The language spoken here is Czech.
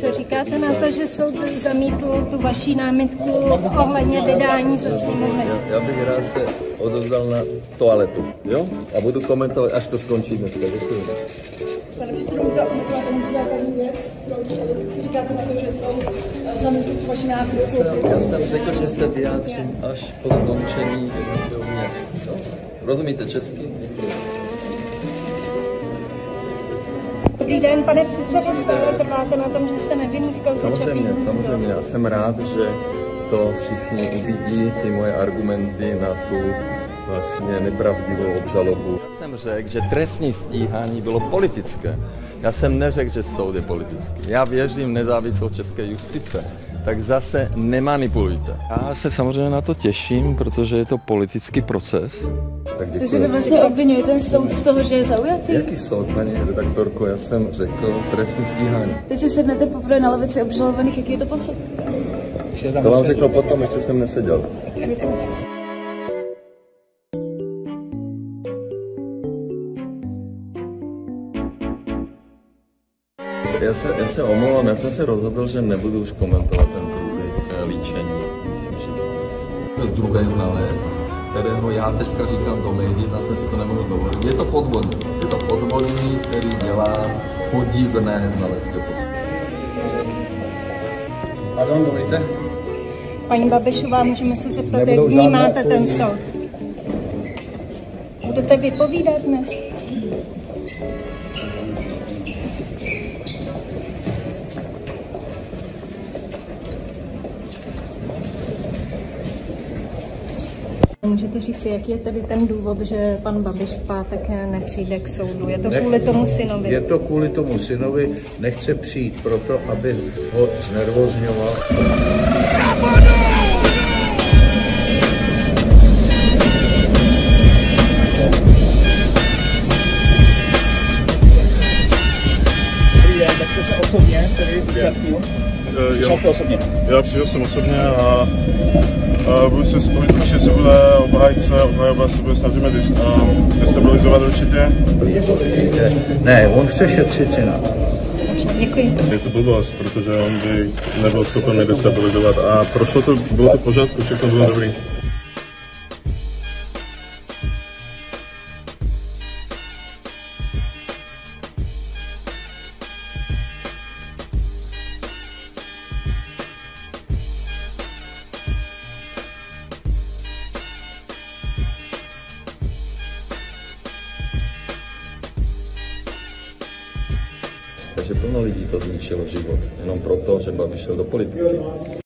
co říkáte na to, že soud zamítl tu vaší námitku ohledně vydání ze sněmovny? Já bych rád se odevzdal na toaletu, jo? A budu komentovat, až to skončí dneska. Děkuji. Pane předsedo, můžete okomentovat ten základní věc? Co říkáte na to, že soud zamítl tu vaši námitku? Já jsem řekl, že se vyjádřím až po skončení? Rozumíte česky? Děkuji. Dobrý den, pane předsedo, stále trváte na tom, že jste nevinný v kauze Samozřejmě, samozřejmě. Já jsem rád, že to všichni uvidí, ty moje argumenty na tu vlastně nepravdivou obžalobu. Já jsem řekl, že trestní stíhání bylo politické. Já jsem neřekl, že soud je politický. Já věřím v nezávislost české justice. Tak zase nemanipulujte. Já se samozřejmě na to těším, protože je to politický proces. Tak Takže vy děkuji. vlastně obvinujete ten soud z toho, že je zaujatý? Jaký soud, paní redaktorko? Já jsem řekl trestní stíhání. Teď si sednete poprvé na levici obžalovaných, jaký je to pocit? To vám řeknu potom, ještě jsem neseděl. Já se, já se omlouvám, já jsem se rozhodl, že nebudu už komentovat ten průběh eh, líčení. Myslím, že to je druhý znalec, kterého já teďka říkám do médií, já jsem si to nemohl dovolit. Je to podvodník, je to podvodník, který dělá podivné znalecké postupy. Pardon, dovolíte? Paní Babišová, můžeme se zeptat, jak vnímáte ten soud? Budete vypovídat dnes? Můžete říct, jaký je tedy ten důvod, že pan Babiš v pátek nepřijde k soudu? Je to kvůli tomu synovi? Je to kvůli tomu synovi, nechce přijít proto, aby ho znervozňoval. Jste se osobně tedy účastnil? Přišel jste osobně? já přišel jsem osobně a, a budu se spojit, obhájce, obhajoba se bude a destabilizovat určitě. Ne, on chce šetřit syna. Děkuji. Je to blbost, protože on by nebyl schopen mě destabilizovat a prošlo to, bylo to v pořádku, všechno bylo dobrý. Takže plno lidí to zničilo život, jenom proto, že Babiš šel do politiky.